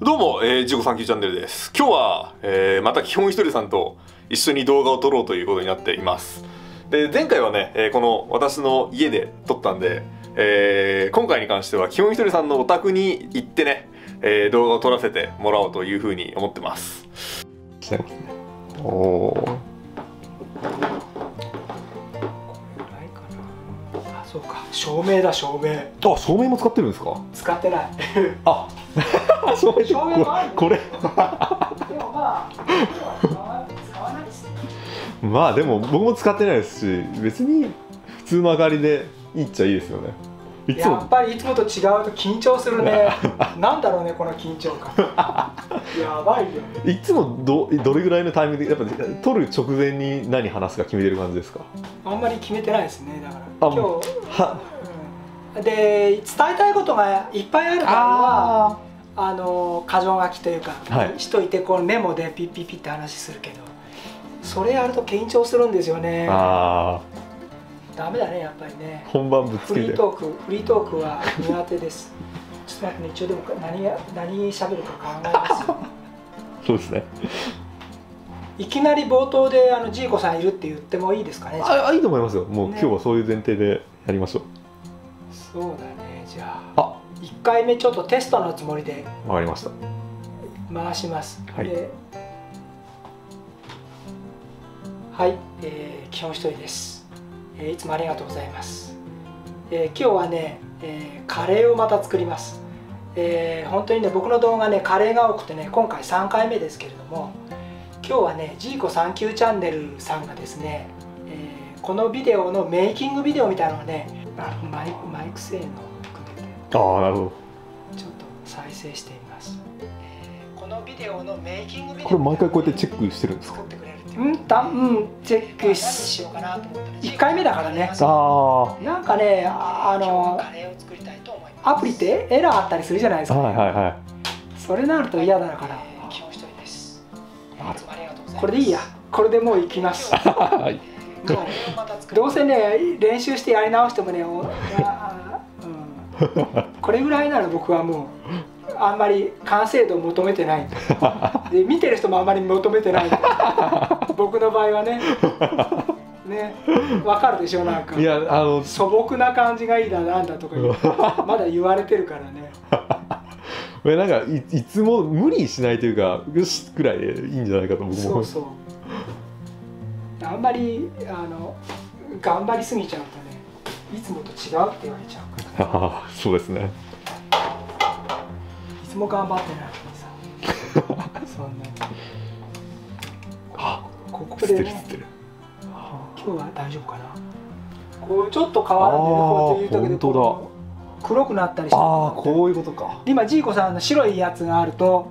どうも、えー、ジゴサンキューチャンネルです。今日は、えー、また基本ひとりさんと一緒に動画を撮ろうということになっています。で、前回はね、えーこの私の家で撮ったんで、えー今回に関しては基本ひとりさんのお宅に行ってね、えー動画を撮らせてもらおうというふうに思ってます。ね。おおぐらいかな。あそうか。照明だ照明。あ照明も使ってるんですか？使ってない。あ照明照明もあるこれ。でもまあですねまあでも僕も使ってないですし別に普通の明かりでいいっちゃいいですよね。いつやっもぱりいつもと違うと緊張するね。なんだろうねこの緊張感。やばいよ。いつもどどれぐらいのタイミングでやっぱ撮る直前に何話すか決めてる感じですか？あんまり決めてないですねだから。あ今も日は。うん。で伝えたいことがいっぱいある場合はあの箇条書きというか、はい。しといてこうメモでピッピッピッって話するけどそれやると緊張するんですよね。あダメだねやっぱりね。ー本番ぶっつフけて。リートークフリートークは苦手です。ちょっと待ってね一応でも何や何喋るか考えますよ。そうですね。いきなり冒頭であのジーコさんいるって言ってもいいですかねあ。ああいいと思いますよ。もう、ね。今日はそういう前提でやりましょう。そうだねじゃあ。あ1回目ちょっとテストのつもりでわかりました回します。はいではい、えー基本一人です、えーいつもありがとうございます。えー今日はね、えーカレーをまた作ります。えー本当にね僕の動画ねカレーが多くてね今回3回目ですけれども今日はねジーコサンキューチャンネルさんがですね、えーこのビデオのメイキングビデオみたいなのをねマイクマイク性能を含めてああなるほど。ちょっと再生してみます、えーこのビデオのメイキングビデオこれ毎回こうやってチェックしてるんですか？作ってくれるっていう。うんたうんチェック何ししようかなと思ったら1回目だからね。あなんかねああのカレーを作りたいと思います。アプリってエラーあったりするじゃないですあか、はいはいはい。それなると嫌だから。えー基本一人です。ありがとうございます。これでいいや。これでもう行きます。はい。どうせね練習してやり直してもね これぐらいなら僕はもうあんまり完成度を求めてない。で見てる人もあんまり求めてない。僕の場合はね。ね。わかるでしょなんか。いやあの素朴な感じがいいだなんだとかまだ言われてるからね。なんかいいつも無理しないというかよしくらいでいいんじゃないかと僕も。そうそう。あんまりあの頑張りすぎちゃうとねいつもと違うって言われちゃうから。あ あそうですね。いつも頑張ってないのにさ。そんなに。あここでね。る吸ってる。今日は大丈夫かな。こうちょっと変わるんでねこうやって言うとあー本黒くなったりして。ああこういうことか。今ジーコさんの白いやつがあると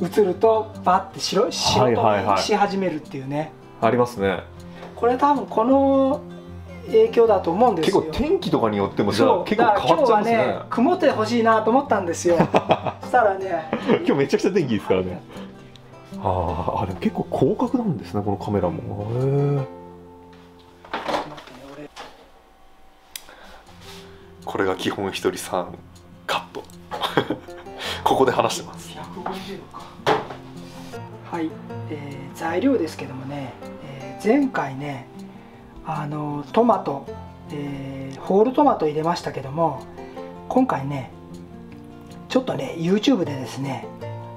映るとバッて白白はいはいはい。とし始めるっていうね、ありますね。これ多分この影響だと思うんですよ。結構天気とかによってもじ結構変わっちゃいますね。今日はね曇ってほしいなと思ったんですよ。そしたらね。今日めちゃくちゃ天気ですからね。あーあでも結構広角なんですねこのカメラも。これが基本ひとりさんカット。ここで話してます。150度か。はい、えー材料ですけどもね、えー前回ねあのトマト、えーホールトマト入れましたけども今回ねちょっとね YouTube でですね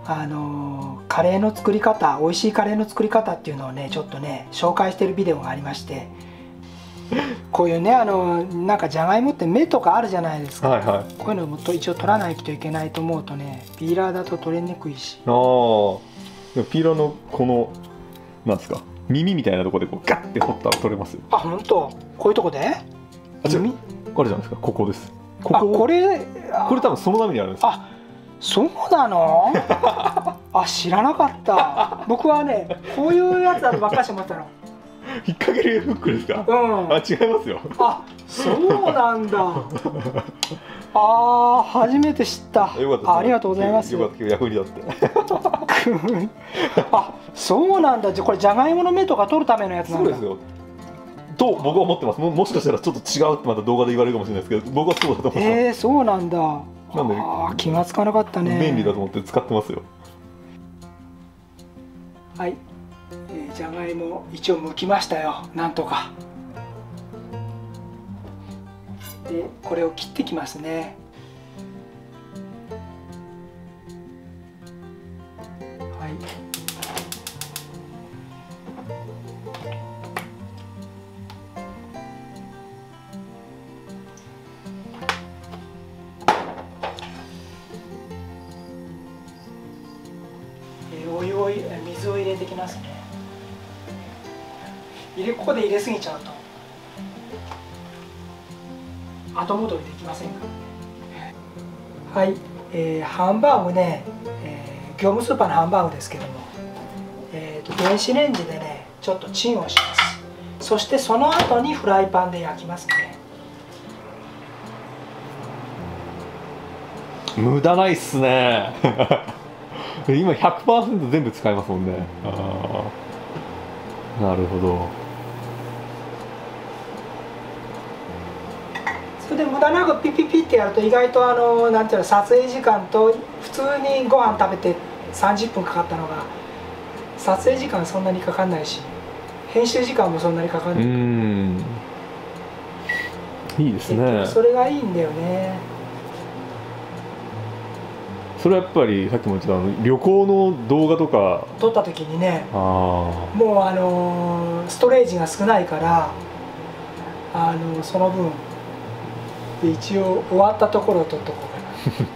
あのカレーの作り方美味しいカレーの作り方っていうのをねちょっとね紹介してるビデオがありましてこういうねあのなんかじゃがいもって芽とかあるじゃないですか、はいはい。こういうのもと一応取らないといけないと思うとねピーラーだと取れにくいし。ああピーラーのこのなんですか？耳みたいなところでこうガッて掘ったら取れますよ。あ本当？こういうとこで？あ違う。耳？あるじゃないですか？ここです。こあここれ？あこれ多分そのためにあるんですよ。あそうなの？あ知らなかった。僕はねこういうやつだとばっかし思ってたの。引っ掛けるフックですか？うん。あ違いますよ。あそうなんだ。あー初めて知った。よかったありがとうございます。よかった。今日役に立って あそうなんだ。じゃあこれじゃがいもの芽とか取るためのやつなんだ。そうですよ。と僕は思ってます。ももしかしたらちょっと違うってまた動画で言われるかもしれないですけど僕はそうだと思います、えー、そうなんだ。あなんであー気がつかなかったね。便利だと思って使ってますよ。はい、えーじゃがいも一応剥きましたよ。なんとか。でこれを切ってきますね入れここで入れすぎちゃうと後戻りできませんからね。はい、えーハンバーグね、えー業務スーパーのハンバーグですけども、えーと電子レンジでねちょっとチンをします。そしてその後にフライパンで焼きますね。無駄ないっすね。今100%全部使いますもんね。なるほどそれで無駄なくピッピッピッってやると意外とあのなんていうの撮影時間と普通にご飯食べて30分かかったのが撮影時間そんなにかかんないし編集時間もそんなにかかんうない、ん。いいです結ね局それがいいんだよね。それはやっぱりさっきも言ってたあの旅行の動画とか。撮った時にねあもうあのーストレージが少ないからあのその分で一応終わったところを撮っとこうかな。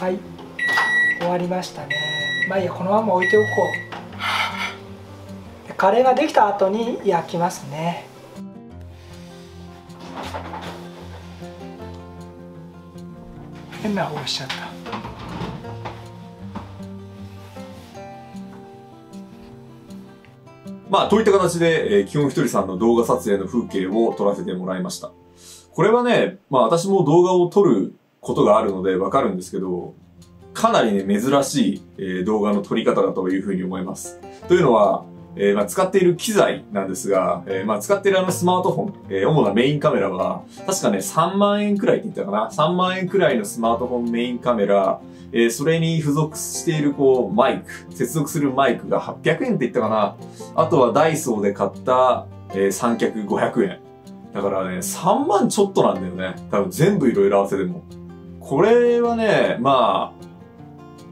はい。終わりましたね。まあいいやこのまま置いておこう。カレーができた後に焼きますね。変な方しちゃった。まあ、といった形で、えー基本ひとりさんの動画撮影の風景を撮らせてもらいました。これはね、まあ私も動画を撮ることがあるのでわかるんですけど、かなりね、珍しい、えー動画の撮り方だというふうに思います。というのは、えーまあ、使っている機材なんですが、えーまあ、使っているあのスマートフォン、えー主なメインカメラは、確かね、3万円くらいって言ったかな ?3 万円くらいのスマートフォンメインカメラ、えそれに付属しているこう、マイク、接続するマイクが800円って言ったかな？あとはダイソーで買った、え三脚500円。だからね、3万ちょっとなんだよね。多分全部いろいろ合わせても。これはね、まあ、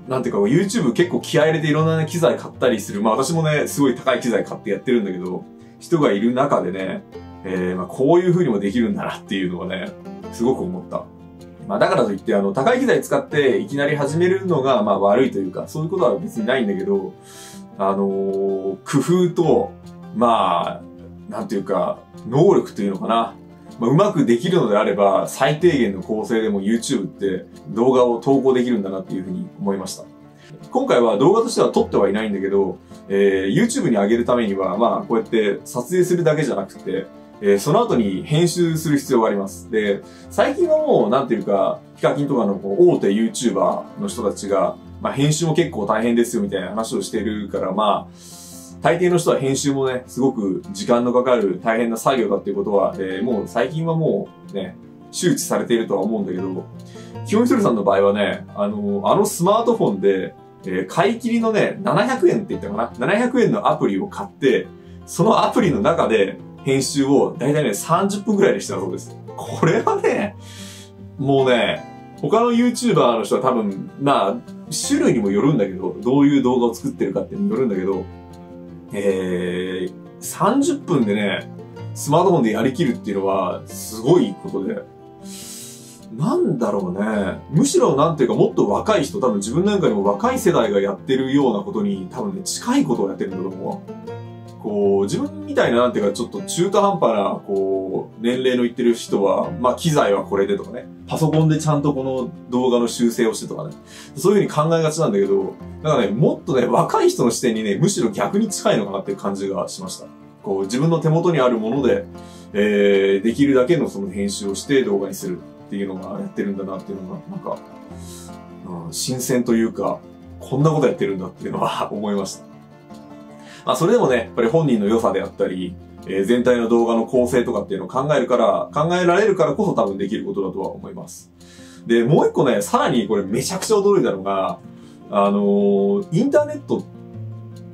なんていうか、YouTube 結構気合入れていろんな、ね、機材買ったりする。まあ私もね、すごい高い機材買ってやってるんだけど、人がいる中でね、えーまあこういう風にもできるんだなっていうのはね、すごく思った。まあだからといって、あの、高い機材使っていきなり始めるのが、まあ悪いというか、そういうことは別にないんだけど、あのー工夫と、まあ、なんていうか、能力というのかな。まあ、うまくできるのであれば、最低限の構成でも YouTube って動画を投稿できるんだなっていうふうに思いました。今回は動画としては撮ってはいないんだけど、えー YouTube に上げるためには、まあ、こうやって撮影するだけじゃなくて、えーその後に編集する必要があります。で、最近はもう、なんていうか、ヒカキンとかのこう大手 YouTuber の人たちが、まあ、編集も結構大変ですよみたいな話をしてるから、まあ、大抵の人は編集もね、すごく時間のかかる大変な作業だっていうことは、えーもう最近はもうね、周知されているとは思うんだけど、基本ひとりさんの場合はね、あの、あのスマートフォンで、えー買い切りのね、700円って言ったかな ?700 円のアプリを買って、そのアプリの中で編集をだいたいね、30分くらいでしたそうです。これはね、もうね、他の YouTuber の人は多分、まあ、種類にもよるんだけど、どういう動画を作ってるかってによるんだけど、えー、30分でね、スマートフォンでやりきるっていうのは、すごいことで、なんだろうね。むしろなんていうかもっと若い人、多分自分なんかにも若い世代がやってるようなことに多分ね、近いことをやってるんだと思う。こう、自分みたいななんていうかちょっと中途半端な、こう、年齢のいってる人は、まあ機材はこれでとかね、パソコンでちゃんとこの動画の修正をしてとかね、そういう風に考えがちなんだけど、なんかね、もっとね、若い人の視点にね、むしろ逆に近いのかなっていう感じがしました。こう、自分の手元にあるもので、えー、できるだけのその編集をして動画にするっていうのがやってるんだなっていうのが、なんか、うん、新鮮というか、こんなことやってるんだっていうのは思いました。まあ、それでもね、やっぱり本人の良さであったり、えー全体の動画の構成とかっていうのを考えるから、考えられるからこそ多分できることだとは思います。で、もう一個ね、さらにこれめちゃくちゃ驚いたのが、あのーインターネット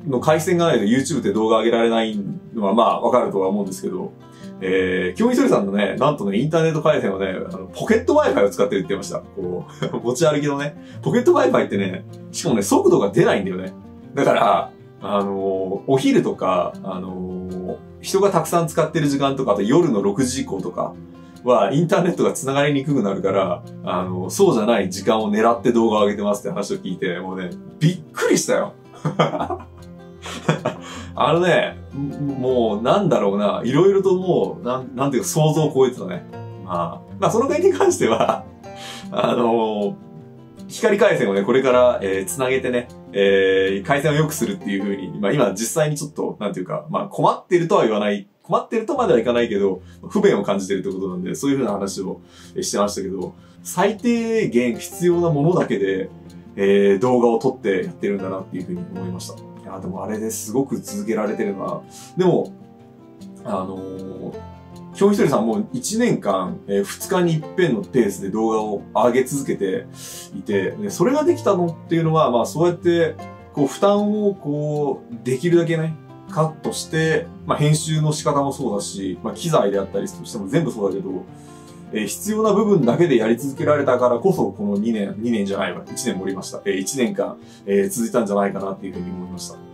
の回線がないと YouTube って動画上げられないのはまあわかるとは思うんですけど、えー、京一人さんのね、なんとね、インターネット回線はね、あのポケット Wi-Fi を使ってるって言ってました。こう、持ち歩きのね、ポケット Wi-Fi ってね、しかもね、速度が出ないんだよね。だから、あのお昼とか、あの人がたくさん使ってる時間とか、あと夜の6時以降とかは、インターネットが繋がりにくくなるから、あのそうじゃない時間を狙って動画を上げてますって話を聞いて、もうね、びっくりしたよ。あのね、もうなんだろうな、いろいろともう、なん、なんていうか想像を超えてたね。まあ、まあその点に関しては、あの光回線をね、これから、えー、つなげてね、えー、回線を良くするっていう風に、まあ今実際にちょっと、なんていうか、まあ困ってるとは言わない、困ってるとまではいかないけど、不便を感じてるってことなんで、そういう風な話をしてましたけど、最低限必要なものだけで、えー、動画を撮ってやってるんだなっていう風に思いました。いや、でもあれですごく続けられてるな。でも、あのー、今日一人さんもう1年間、えー2日に一遍のペースで動画を上げ続けていて、でそれができたのっていうのは、まあそうやって、こう負担をこう、できるだけね、カットして、まあ編集の仕方もそうだし、まあ機材であったりしても全部そうだけど、えー必要な部分だけでやり続けられたからこそ、この2年、2年じゃないわ、1年盛りました。え1年間、えー続いたんじゃないかなっていうふうに思いました。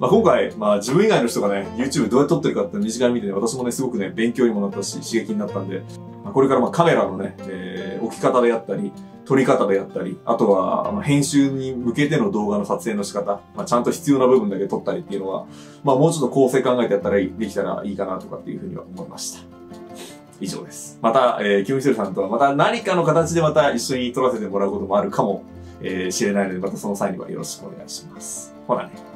まあ、今回、まあ自分以外の人がね、YouTube どうやって撮ってるかって身近に見てね、私もね、すごくね、勉強にもなったし、刺激になったんで、まあ、これからまあカメラのね、えー置き方であったり、撮り方であったり、あとは、まあ、編集に向けての動画の撮影の仕方、まあ、ちゃんと必要な部分だけ撮ったりっていうのは、まあもうちょっと構成考えてやったらいい、できたらいいかなとかっていうふうには思いました。以上です。また、えー、キムヒトルさんとはまた何かの形でまた一緒に撮らせてもらうこともあるかも、えー、知れないので、またその際にはよろしくお願いします。ほらね。